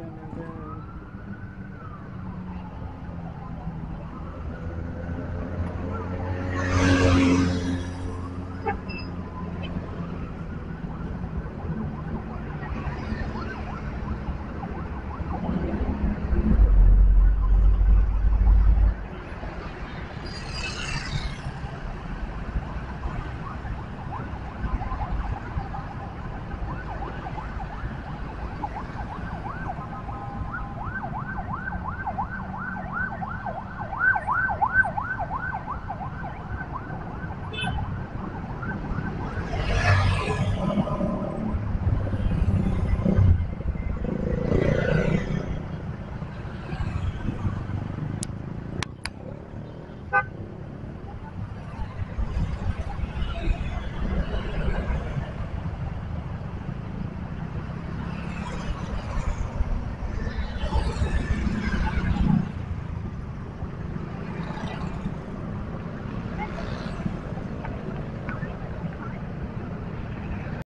them and then